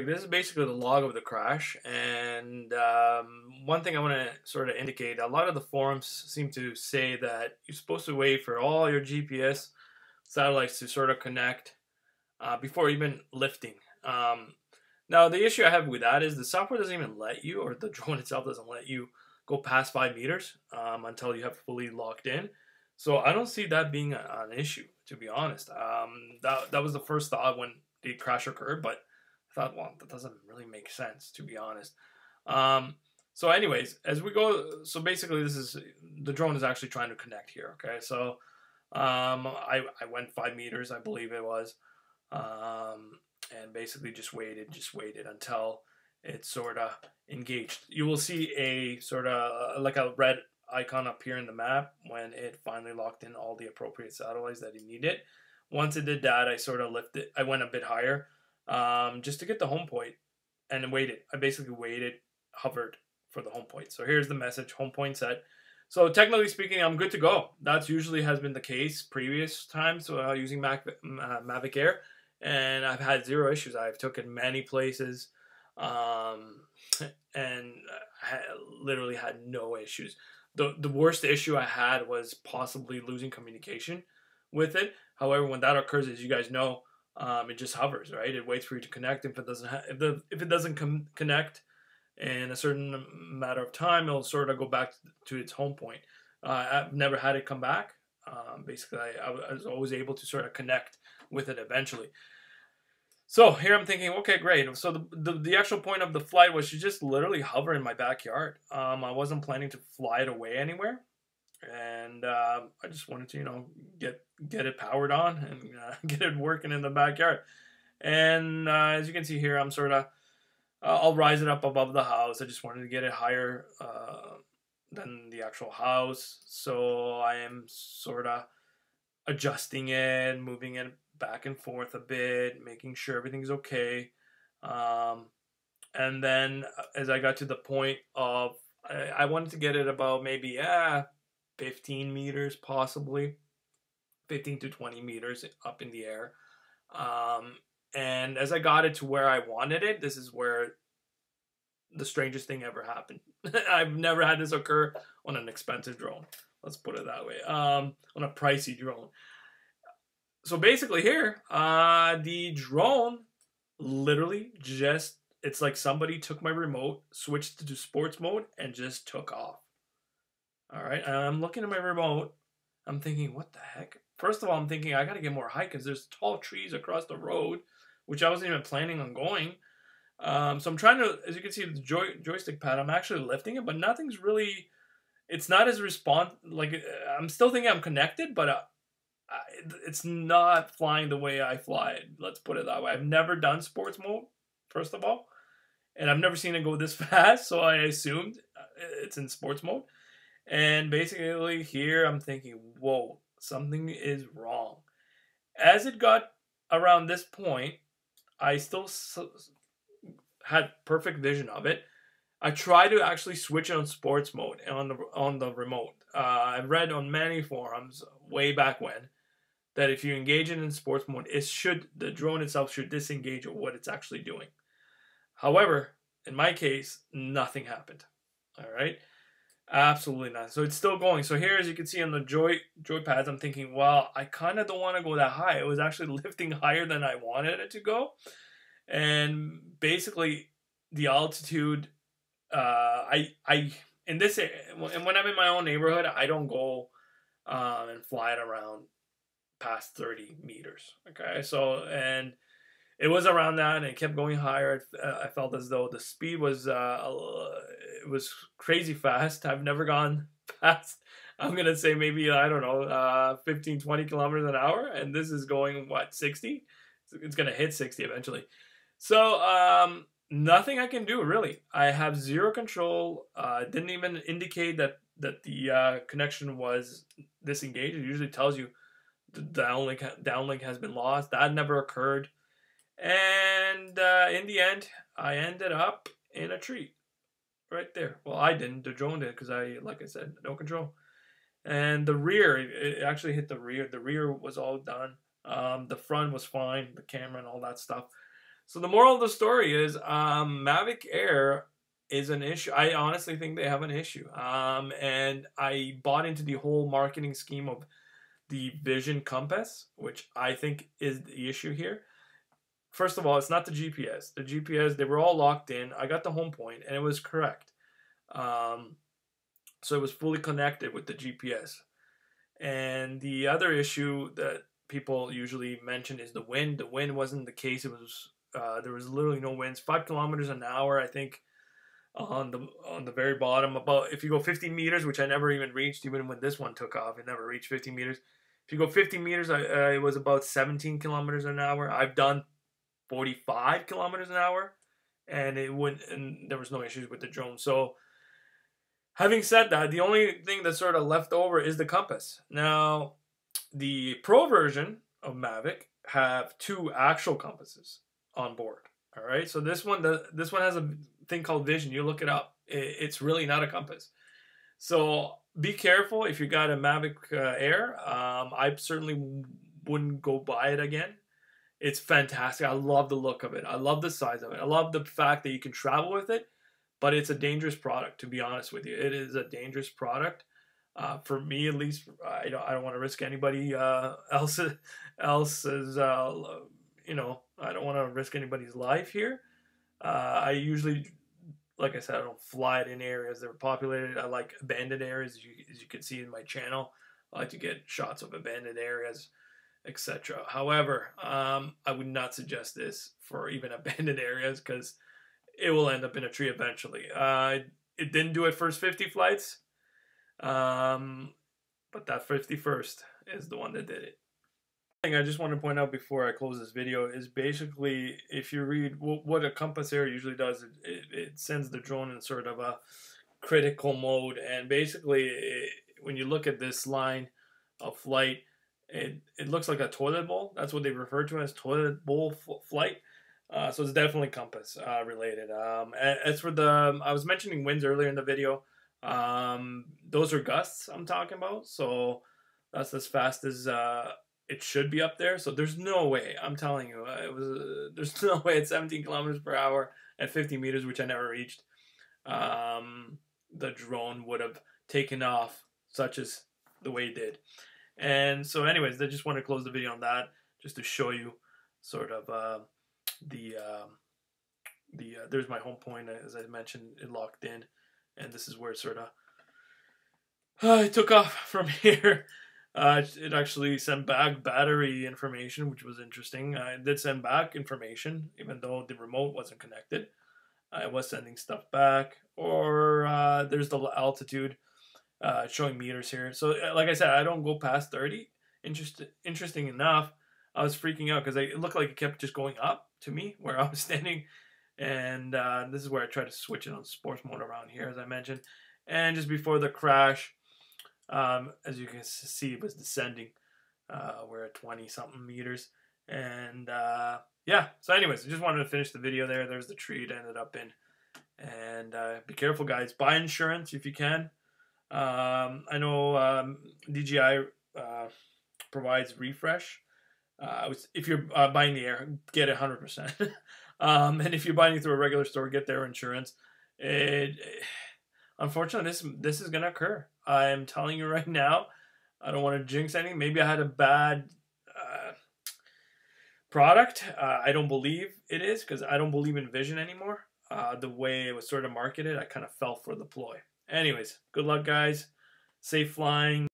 This is basically the log of the crash, and um, one thing I want to sort of indicate: a lot of the forums seem to say that you're supposed to wait for all your GPS satellites to sort of connect uh, before even lifting. Um, now, the issue I have with that is the software doesn't even let you, or the drone itself doesn't let you go past five meters um, until you have fully locked in. So I don't see that being a, an issue, to be honest. Um, that that was the first thought when the crash occurred, but I thought, well, that doesn't really make sense, to be honest. Um, so, anyways, as we go, so basically, this is the drone is actually trying to connect here. Okay, so um, I I went five meters, I believe it was, um, and basically just waited, just waited until it sort of engaged. You will see a sort of like a red icon up here in the map when it finally locked in all the appropriate satellites that it needed. Once it did that, I sort of lifted. I went a bit higher um, just to get the home point and waited. I basically waited, hovered for the home point. So here's the message, home point set. So technically speaking, I'm good to go. That's usually has been the case previous times uh, using Mac, uh, Mavic Air, and I've had zero issues. I've taken many places, um, and literally had no issues. the The worst issue I had was possibly losing communication with it. However, when that occurs, as you guys know, um, it just hovers, right? It waits for you to connect. If it doesn't, ha- if the if it doesn't com- connect in a certain matter of time, it'll sort of go back to its home point. Uh, I've never had it come back. Um, basically, I, I was always able to sort of connect with it eventually. So here I'm thinking, okay, great. So the, the, the, actual point of the flight was to just literally hover in my backyard. Um, I wasn't planning to fly it away anywhere and uh, I just wanted to, you know, get get it powered on and uh, get it working in the backyard. And uh, as you can see here, I'm sort of uh, I'll rise it up above the house. I just wanted to get it higher uh, than the actual house, so I am sort of adjusting it, moving it back and forth a bit, making sure everything's okay. Um, and then uh, as I got to the point of I, wanted to get it about maybe ah 15 meters, possibly 15 to 20 meters up in the air. Um, and as I got it to where I wanted it, this is where the strangest thing ever happened. I've never had this occur on an expensive drone. Let's put it that way. Um, on a pricey drone. So basically, here, uh, the drone literally just, it's like somebody took my remote, switched to sports mode, and just took off. All right, I'm looking at my remote. I'm thinking, what the heck? First of all, I'm thinking I got to get more height because there's tall trees across the road, which I wasn't even planning on going. Um, so I'm trying to, as you can see, the joy, joystick pad. I'm actually lifting it, but nothing's really. It's not as response. Like uh, I'm still thinking I'm connected, but uh, it's not flying the way I fly it. Let's put it that way. I've never done sports mode, first of all, and I've never seen it go this fast. So I assumed uh, it's in sports mode. And basically, here I'm thinking, whoa, something is wrong. As it got around this point, I still had perfect vision of it. I tried to actually switch it on sports mode on the on the remote. Uh, I read on many forums way back when that if you engage it in sports mode, it should the drone itself should disengage what it's actually doing. However, in my case, nothing happened. All right. Absolutely not. So it's still going. So here, as you can see on the joy joy pads, I'm thinking, well, I kind of don't want to go that high. It was actually lifting higher than I wanted it to go, and basically the altitude. Uh, I I in this and when I'm in my own neighborhood, I don't go um, and fly it around past 30 meters. Okay, so and it was around that and it kept going higher. I felt as though the speed was uh, it was crazy fast. I've never gone past. I'm gonna say maybe I don't know, uh, 15, 20 kilometers an hour, and this is going what 60. It's gonna hit 60 eventually. So um, nothing I can do really. I have zero control. Uh, didn't even indicate that that the uh, connection was disengaged. It usually tells you the downlink downlink has been lost. That never occurred. And uh, in the end, I ended up in a tree right there. Well, I didn't. The drone did because I, like I said, no control. And the rear, it actually hit the rear. The rear was all done. Um, the front was fine, the camera and all that stuff. So the moral of the story is um, Mavic Air is an issue. I honestly think they have an issue. Um, and I bought into the whole marketing scheme of the Vision Compass, which I think is the issue here. First of all, it's not the GPS. The GPS, they were all locked in. I got the home point and it was correct. Um, so it was fully connected with the GPS. And the other issue that people usually mention is the wind. The wind wasn't the case. It was uh, there was literally no winds. Five kilometers an hour, I think, on the on the very bottom. About if you go 50 meters, which I never even reached, even when this one took off, it never reached 50 meters. If you go 50 meters, uh, it was about 17 kilometers an hour. I've done 45 kilometers an hour, and it would and there was no issues with the drone. So, having said that, the only thing that's sort of left over is the compass. Now, the Pro version of Mavic have two actual compasses on board. All right, so this one, the, this one has a thing called Vision. You look it up; it, it's really not a compass. So be careful if you got a Mavic uh, Air. Um, I certainly wouldn't go buy it again. It's fantastic. I love the look of it. I love the size of it. I love the fact that you can travel with it, but it's a dangerous product. To be honest with you, it is a dangerous product. Uh, for me, at least, I don't. I don't want to risk anybody uh, else else's. Uh, you know, I don't want to risk anybody's life here. Uh, I usually, like I said, I don't fly it in areas that are populated. I like abandoned areas, as you, as you can see in my channel. I like to get shots of abandoned areas etc. However, um, I would not suggest this for even abandoned areas because it will end up in a tree eventually. Uh, it didn't do it first 50 flights, um, but that 51st is the one that did it. Thing I just want to point out before I close this video is basically if you read what a compass error usually does, it, it, it sends the drone in sort of a critical mode, and basically it, when you look at this line of flight, it, it looks like a toilet bowl. That's what they refer to as toilet bowl flight. Uh, so it's definitely compass uh, related. Um, as for the, um, I was mentioning winds earlier in the video. Um, those are gusts I'm talking about. So that's as fast as uh, it should be up there. So there's no way. I'm telling you, uh, it was. Uh, there's no way at 17 kilometers per hour at 50 meters, which I never reached. Um, the drone would have taken off such as the way it did. And so, anyways, I just want to close the video on that, just to show you sort of uh, the um, the uh, there's my home point as I mentioned, it locked in, and this is where it sort of uh, it took off from here. Uh, it actually sent back battery information, which was interesting. Uh, it did send back information, even though the remote wasn't connected. I was sending stuff back, or uh, there's the altitude uh, showing meters here. So, uh, like I said, I don't go past 30. Interest, interesting enough, I was freaking out because it looked like it kept just going up to me where I was standing. And uh, this is where I tried to switch it on sports mode around here, as I mentioned. And just before the crash, um, as you can see, it was descending. Uh, we're at 20 something meters. And uh, yeah, so, anyways, I just wanted to finish the video there. There's the tree it ended up in. And uh, be careful, guys. Buy insurance if you can. Um, I know um, DJI uh, provides refresh. Uh, if you're uh, buying the air, get it 100%. um, and if you're buying it through a regular store, get their insurance. It, it, unfortunately, this this is gonna occur. I'm telling you right now. I don't want to jinx anything. Maybe I had a bad uh, product. Uh, I don't believe it is because I don't believe in Vision anymore. Uh, the way it was sort of marketed, I kind of fell for the ploy. Anyways, good luck, guys. Safe flying.